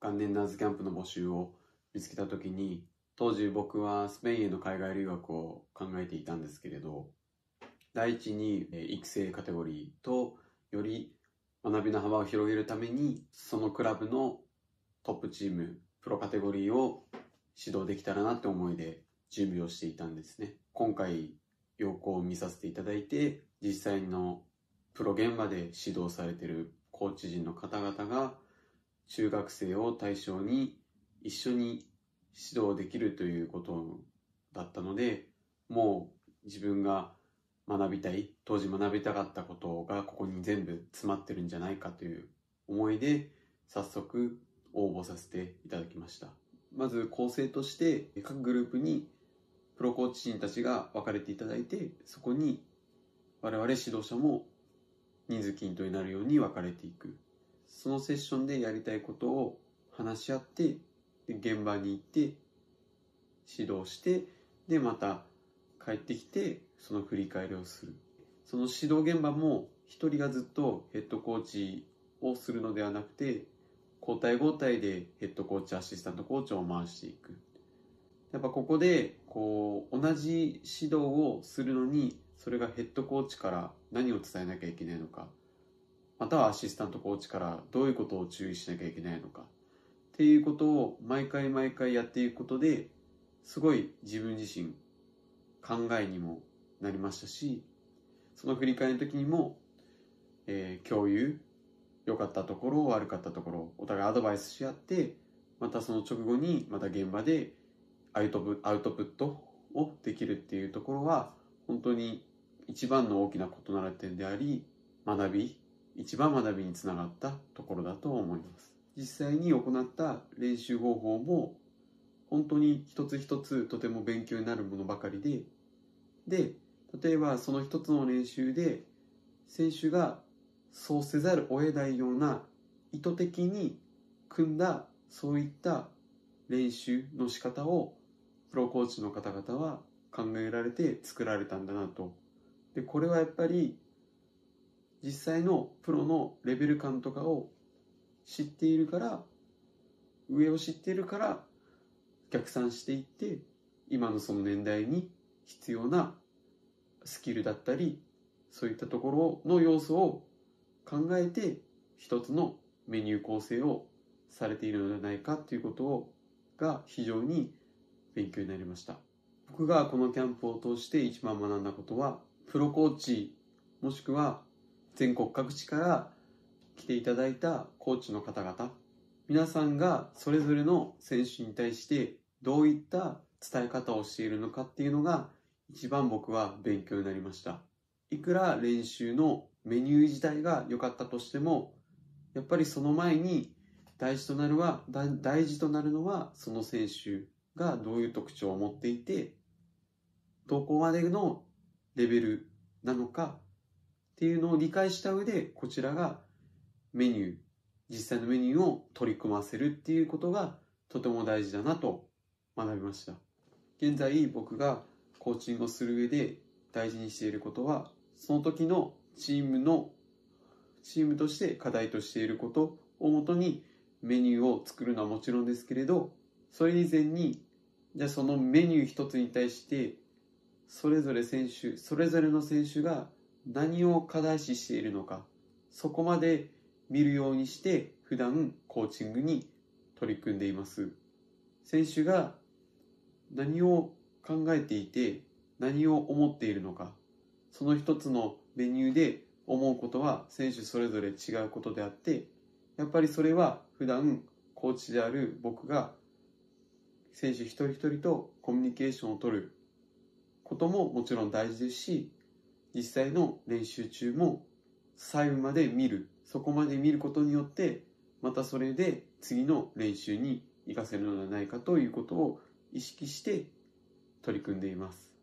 元年ナーズキャンプの募集を見つけた時に当時僕はスペインへの海外留学を考えていたんですけれど第一に育成カテゴリーとより学びの幅を広げるためにそのクラブのトップチームプロカテゴリーを指導できたらなって思いで準備をしていたんですね。今回要項を見させていただいて実際のプロ現場で指導されているコーチ陣の方々が中学生を対象に一緒に指導できるということだったのでもう自分が学びたい当時学びたかったことがここに全部詰まってるんじゃないかという思いで早速応募させていただきました。まず構成として各グループにプロコーチ陣たちが分かれていただいてそこに我々指導者も人数均等になるように分かれていく。そのセッションでやりたいことを話し合って現場に行って指導してでまた帰ってきてその振り返りをする。その指導現場も一人がずっとヘッドコーチをするのではなくて交代交代でヘッドコーチアシスタントコーチを回していく。やっぱここでこう同じ指導をするのにそれがヘッドコーチから何を伝えなきゃいけないのか。またはアシスタントコーチからどういうことを注意しなきゃいけないのか。っていうことを毎回毎回やっていくことですごい自分自身考えにもなりましたしその振り返りの時にも、えー、共有良かったところ悪かったところお互いアドバイスし合ってまたその直後にまた現場でアウトプアウトプットをできるっていうところは本当に一番の大きな異なる点であり学び一番学びにつながったところだと思います。実際に行った練習方法も本当に一つ一つとても勉強になるものばかりでで例えばその一つの練習で選手がそうせざるを得ないような意図的に組んだそういった練習の仕方をプロコーチの方々は考えられて作られたんだなと。でこれはやっぱり実際のプロのレベル感とかを知っているから上を知っているから逆算していって今のその年代に必要なスキルだったりそういったところの要素を考えて一つのメニュー構成をされているのではないかということをが非常に勉強になりました。僕がこのキャンプを通して一番学んだことはプロコーチもしくは全国各地から来ていただいたコーチの方々皆さんがそれぞれの選手に対してどういった伝え方をしているのかっていうのが一番僕は勉強になりました。いくら練習のメニュー自体が良かったとしてもやっぱりその前に大事となるは大事となるのはその選手がどういう特徴を持っていてどこまでのレベルなのかっていうのを理解した上でこちらがメニュー実際のメニューを取り組ませるっていうことがとても大事だなと学びました。現在僕がコーチングをする上で大事にしていることはその時のチームのチームとして課題としていることをもとにメニューを作るのはもちろんですけれどそれ以前にじゃあそのメニュー一つに対してそれぞれ選手それぞれの選手が何を課題視しているのかそこまで見るようにして普段コーチングに取り組んでいます。選手が何を考えていて何を思っているのかその一つのメニューで思うことは選手それぞれ違うことであってやっぱりそれは普段コーチである僕が選手一人一人とコミュニケーションを取ることももちろん大事ですし実際の練習中も細部まで見る。そこまで見ることによってまたそれで次の練習に生かせるのではないかということを意識して取り組んでいます。